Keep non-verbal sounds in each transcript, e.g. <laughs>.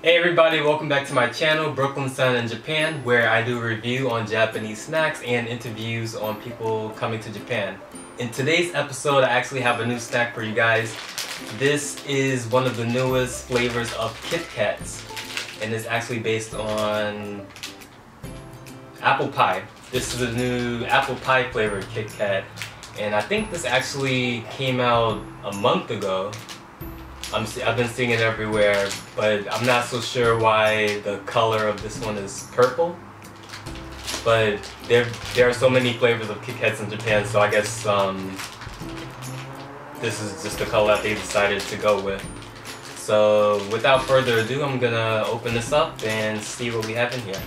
Hey everybody, welcome back to my channel, Brooklynsan in Japan, where I do a review on Japanese snacks and interviews on people coming to Japan. In today's episode, I actually have a new snack for you guys. This is one of the newest flavors of Kit Kats, and it's actually based on apple pie. This is a new apple pie flavored Kit Kat, and I think this actually came out a month ago. I'm, I've been seeing it everywhere, but I'm not so sure why the color of this one is purple. But there, there are so many flavors of Kit Kats in Japan, so I guess um, this is just the color that they decided to go with. So without further ado, I'm gonna open this up and see what we have in here.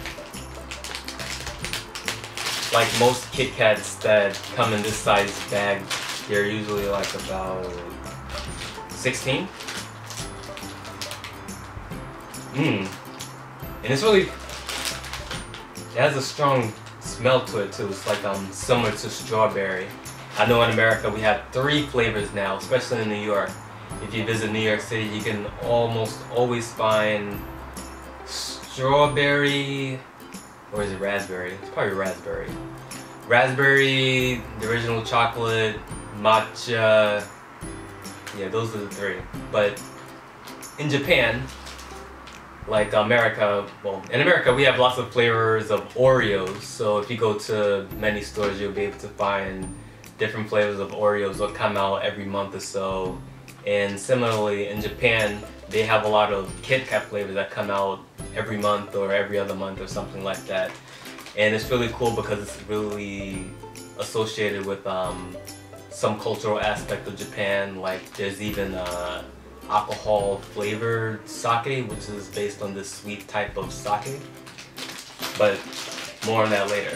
Like most Kit Kats that come in this size bag, they're usually like about 16. Mmm. And it's really, it has a strong smell to it too. It's like um similar to strawberry. I know in America we have three flavors now, especially in New York. If you visit New York City, you can almost always find strawberry, or is it raspberry? It's probably raspberry. Raspberry, the original chocolate, matcha. Yeah, those are the three. But in Japan, like America, well, in America we have lots of flavors of Oreos. So if you go to many stores, you'll be able to find different flavors of Oreos that come out every month or so. And similarly, in Japan, they have a lot of Kit Kat flavors that come out every month or every other month or something like that. And it's really cool because it's really associated with um, some cultural aspect of Japan. Like there's even uh, alcohol flavored sake, which is based on this sweet type of sake. But more on that later.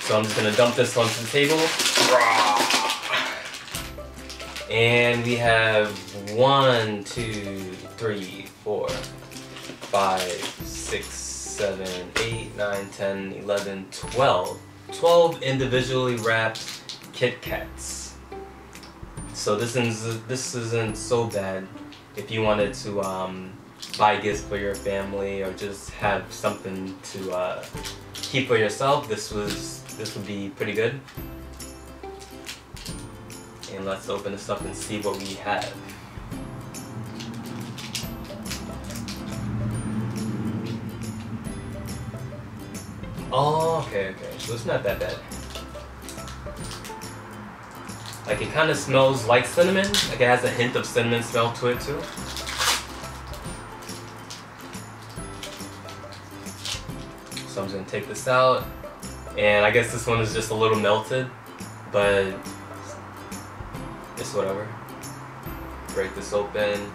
So I'm just gonna dump this onto the table. And we have one, two, three, four, five, six, seven, eight, nine, 10, 11, 12. 12 individually wrapped Kit Kats. So this is this isn't so bad if you wanted to um, buy gifts for your family or just have something to uh, keep for yourself. This was this would be pretty good. And let's open this up and see what we have. Oh, okay, okay. So it's not that bad. Like it kind of smells like cinnamon. Like it has a hint of cinnamon smell to it too. So I'm just gonna take this out. And I guess this one is just a little melted, but it's whatever. Break this open.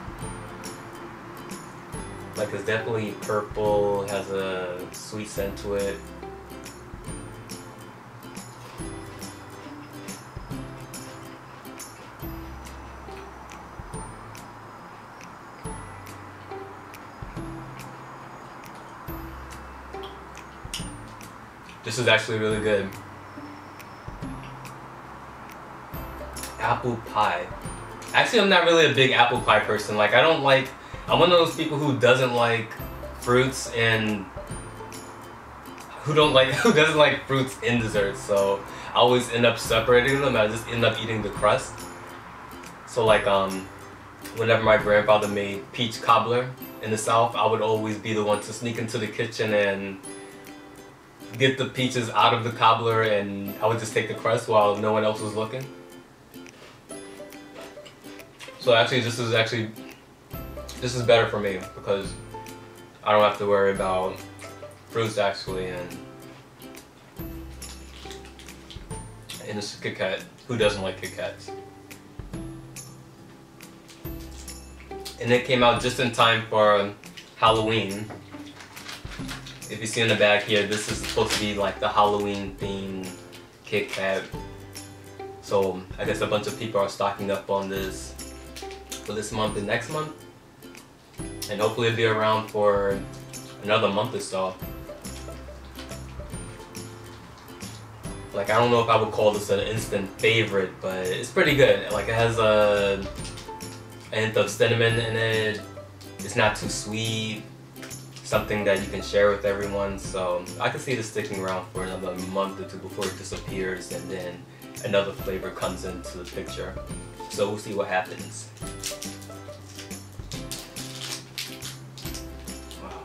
Like it's definitely purple, has a sweet scent to it. This is actually really good. Apple pie. Actually, I'm not really a big apple pie person. Like, I don't like, I'm one of those people who doesn't like fruits and who don't like, <laughs> who doesn't like fruits in desserts. So I always end up separating them. I just end up eating the crust. So like, um, whenever my grandfather made peach cobbler in the South, I would always be the one to sneak into the kitchen and get the peaches out of the cobbler and I would just take the crust while no one else was looking. So actually this is actually, this is better for me because I don't have to worry about fruits actually and and this is Kit Kat. Who doesn't like Kit Kats? And it came out just in time for Halloween if you see in the back here, this is supposed to be like the Halloween themed Kit Kat. So I guess a bunch of people are stocking up on this for this month and next month. And hopefully it'll be around for another month or so. Like I don't know if I would call this an instant favorite, but it's pretty good. Like it has a, a hint of cinnamon in it, it's not too sweet. Something that you can share with everyone. So I can see this sticking around for another month or two before it disappears, and then another flavor comes into the picture. So we'll see what happens. Wow.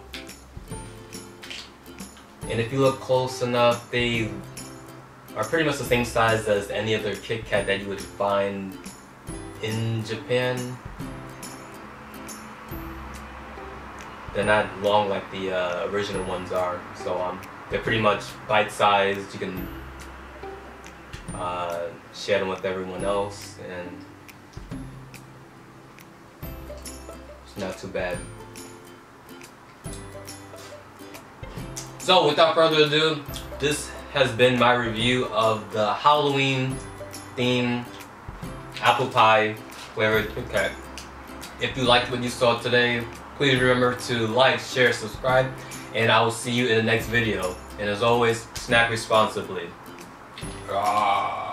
And if you look close enough, they are pretty much the same size as any other Kit Kat that you would find in Japan. They're not long like the uh, original ones are, so um, they're pretty much bite-sized. You can uh, share them with everyone else, and it's not too bad. So without further ado, this has been my review of the Halloween themed apple pie flavored Kit. If you liked what you saw today, please remember to like, share, subscribe, and I will see you in the next video. And as always, snack responsibly. Ah.